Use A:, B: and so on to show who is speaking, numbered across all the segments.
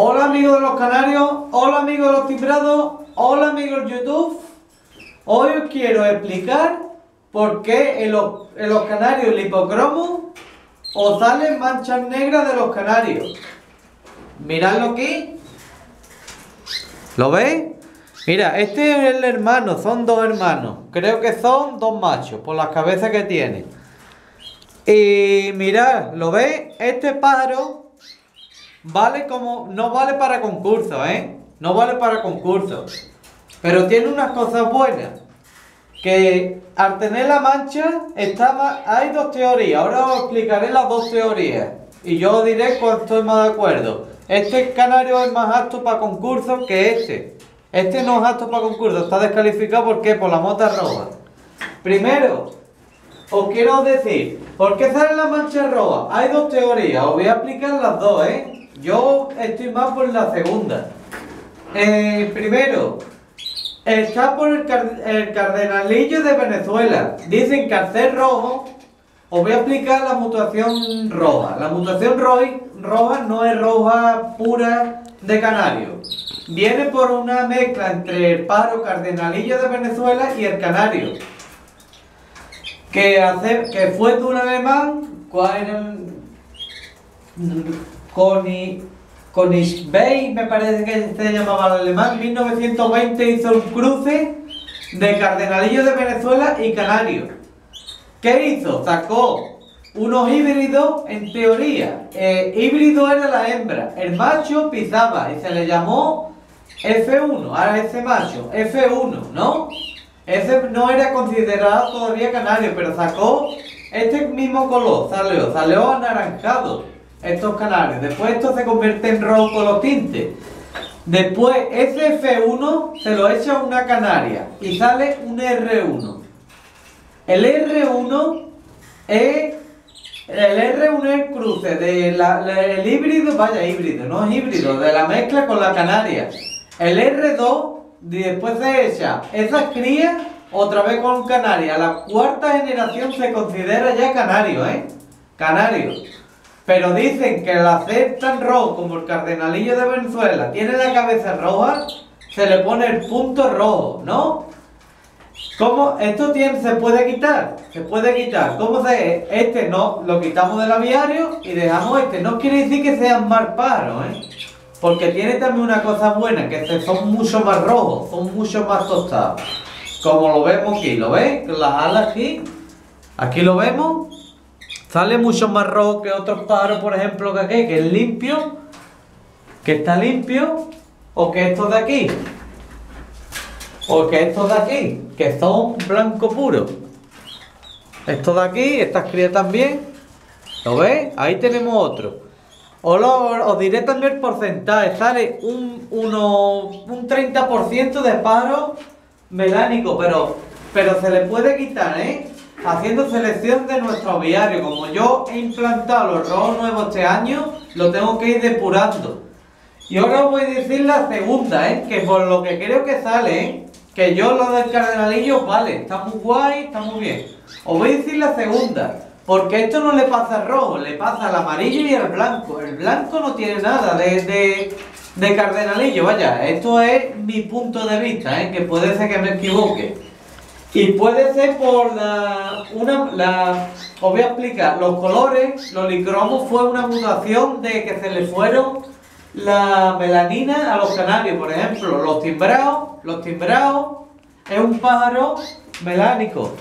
A: Hola amigos de los canarios, hola amigos de los timbrados, hola amigos de YouTube. Hoy os quiero explicar por qué en los, en los canarios el hipocromo os salen manchas negras de los canarios. Miradlo aquí. ¿Lo veis? Mira, este es el hermano, son dos hermanos. Creo que son dos machos, por las cabezas que tienen. Y mirad, ¿lo veis? Este pájaro vale como. no vale para concursos, ¿eh? No vale para concursos. Pero tiene unas cosas buenas. Que al tener la mancha, estaba, hay dos teorías. Ahora os explicaré las dos teorías. Y yo os diré cuál estoy más de acuerdo. Este canario es más apto para concursos que este. Este no es apto para concursos, está descalificado ¿por qué? Por la mota roja. Primero, os quiero decir, ¿por qué sale la mancha roja? Hay dos teorías, os voy a explicar las dos, ¿eh? Yo estoy más por la segunda. Eh, primero, está por el, cardenalillo de Venezuela. Dicen ser rojo, os voy a explicar la mutación roja. La mutación roja no es roja pura de canario. Viene por una mezcla entre el pájaro cardenalillo de Venezuela y el canario. Que, hace, que fue de un alemán, ¿cuál Coni, Konisbey, me parece que se llamaba el alemán, en 1920 hizo un cruce de cardenalillo de Venezuela y canario. ¿Qué hizo? Sacó unos híbridos, en teoría. El híbrido era la hembra, el macho pisaba y se le llamó F1, ahora ese macho, F1, ¿no? Ese no era considerado todavía canario, pero sacó este mismo color, salió, salió anaranjado estos canales. Después esto se convierte en rojo con los tintes. Después ese F1 se lo echa a una canaria y sale un R1. El R1 es el R1 es el cruce del híbrido, vaya híbrido, no es híbrido, de la mezcla con la canaria. El R2 después se echa esas crías otra vez con canaria. La cuarta generación se considera ya canario, ¿eh? Canario. Pero dicen que el hacer tan rojo como el cardenalillo de Venezuela tiene la cabeza roja, se le pone el punto rojo, ¿no? ¿Cómo? Esto tiene, se puede quitar, se puede quitar. ¿Cómo se? Este no, lo quitamos del aviario y dejamos este. No quiere decir que sean más paros, ¿eh? Porque tiene también una cosa buena, que son mucho más rojos, son mucho más tostados. Como lo vemos aquí, ¿lo veis? Las alas aquí, aquí lo vemos, Sale mucho más rojo que otros pájaros, por ejemplo, que aquí, que es limpio, que está limpio, o que estos de aquí, o que estos de aquí, que son blanco puro. Estos de aquí, estas crías también, ¿lo veis? Ahí tenemos otro. Os, os diré también el porcentaje, sale un, uno, un 30% de pájaros melánicos, pero, pero se le puede quitar, ¿eh? Haciendo selección de nuestro aviario. Como yo he implantado los rojos nuevos este año, lo tengo que ir depurando. Y ahora os voy a decir la segunda, ¿eh? que por lo que creo que sale, ¿eh? que yo lo del cardenalillo, vale, está muy guay, está muy bien. Os voy a decir la segunda, porque esto no le pasa al rojo, le pasa al amarillo y al blanco. El blanco no tiene nada de, de, de cardenalillo, vaya, esto es mi punto de vista, ¿eh? que puede ser que me equivoque. Y puede ser por la, una, la, os voy a explicar, los colores, los licromos fue una mutación de que se le fueron la melanina a los canarios, por ejemplo, los timbrados, los timbrados es un pájaro melánico.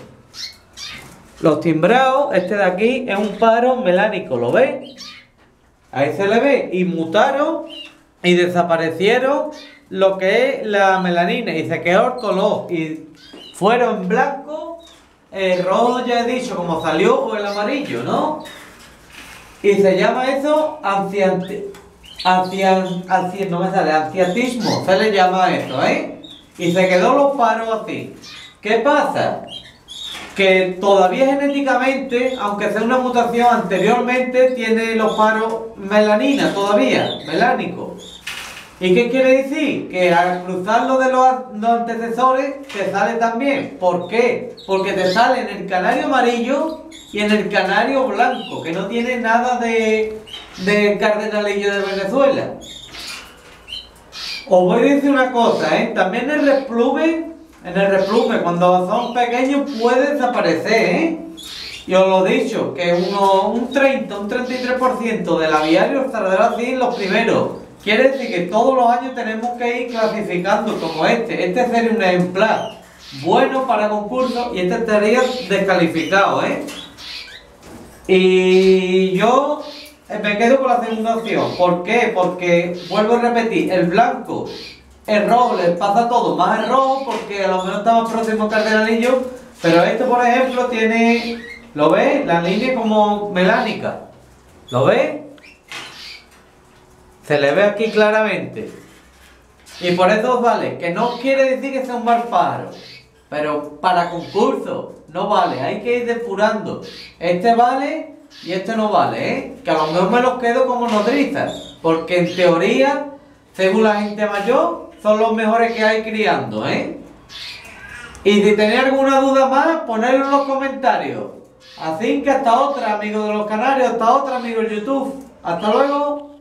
A: Los timbrados, este de aquí, es un pájaro melánico, ¿lo veis? Ahí se le ve, y mutaron y desaparecieron lo que es la melanina y se quedó el color y fueron blanco, el rojo ya he dicho como salió o el amarillo, ¿no? Y se llama eso anciante, no me sale, anciatismo, se le llama eso, ¿eh? Y se quedó los paros así. ¿Qué pasa? Que todavía genéticamente, aunque sea una mutación anteriormente, tiene los paros melanina todavía, melánico. ¿Y qué quiere decir? Que al cruzarlo de los, antecesores te sale también. ¿Por qué? Porque te sale en el canario amarillo y en el canario blanco, que no tiene nada de, de cardenalillo de Venezuela. Os voy a decir una cosa, ¿eh? También el replume, en el replume, cuando son pequeños puede desaparecer, ¿eh? Y os lo he dicho, que uno, un 30, un 33% del aviario saldrá así en los primeros. Quiere decir que todos los años tenemos que ir clasificando como este. Este sería un ejemplar bueno para concurso y este estaría descalificado, ¿eh? Y yo me quedo con la segunda opción. ¿Por qué? Porque, vuelvo a repetir, el blanco, el rojo le pasa todo más el rojo porque a lo mejor está más próximo al cardenalillo, pero este, por ejemplo, tiene, ¿lo ves? La línea como melánica. ¿Lo ves? Se le ve aquí claramente. Y por eso vale, que no quiere decir que sea un mal pero para concurso no vale, hay que ir depurando. Este vale y este no vale, ¿eh? Que a lo mejor me los quedo como nodrizas, porque en teoría, según la gente mayor, son los mejores que hay criando, ¿eh? Y si tenéis alguna duda más, ponedlo en los comentarios. Así que hasta otra, amigos de los canarios, hasta otra, amigos de YouTube. Hasta luego.